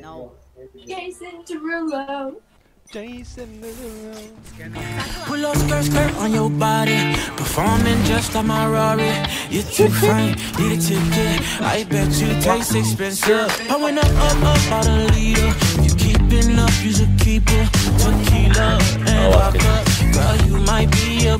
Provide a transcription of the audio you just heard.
No. Jason Derulo. Jason Derulo. Pull up skirt skirt on your body, performing just like my Rari. You're too fine, need a ticket. I bet you taste expensive. I went up up up out a leader. You keeping up, you should keep it. Tequila and oh, vodka, girl, you might be a